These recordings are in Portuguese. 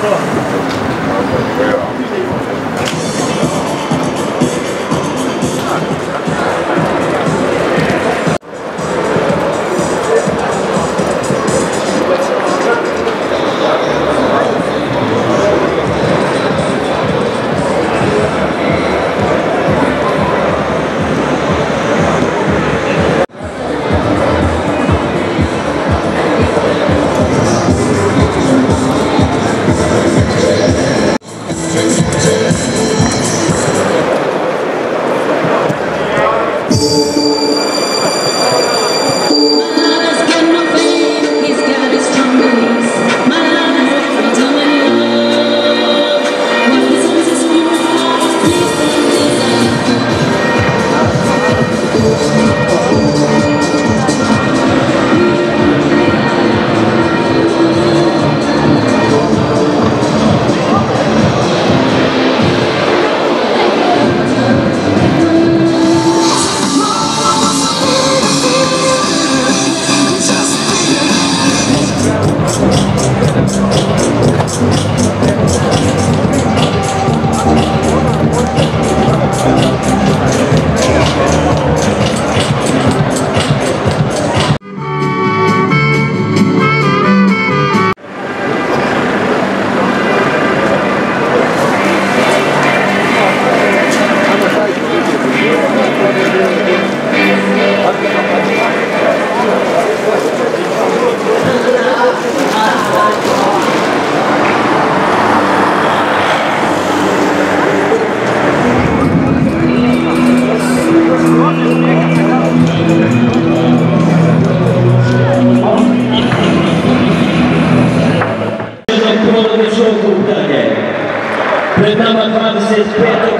Oh. Meu nome é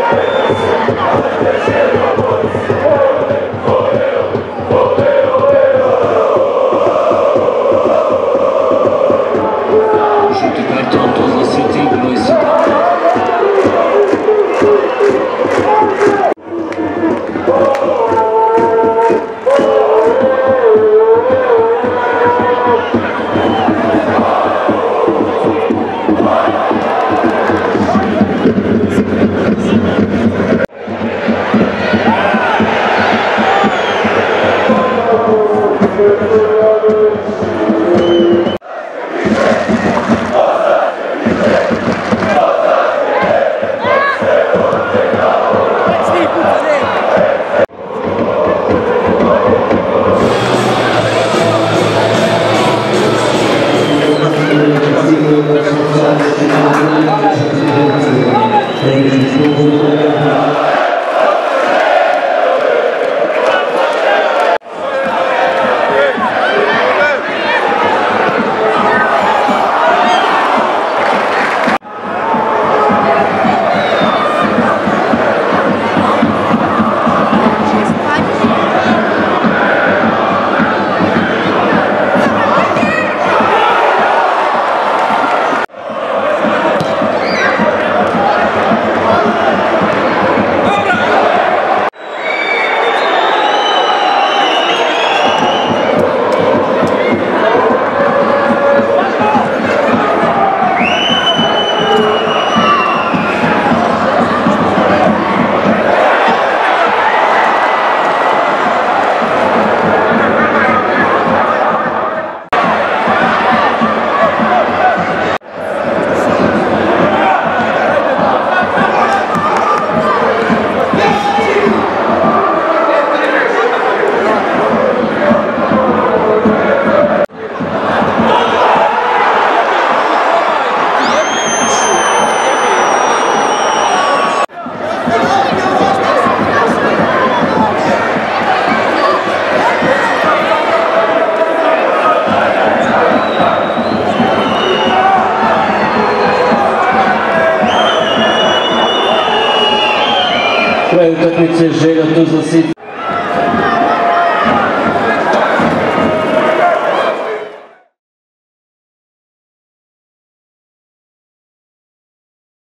Thank Pravi utakmice Želja Tuzla Sit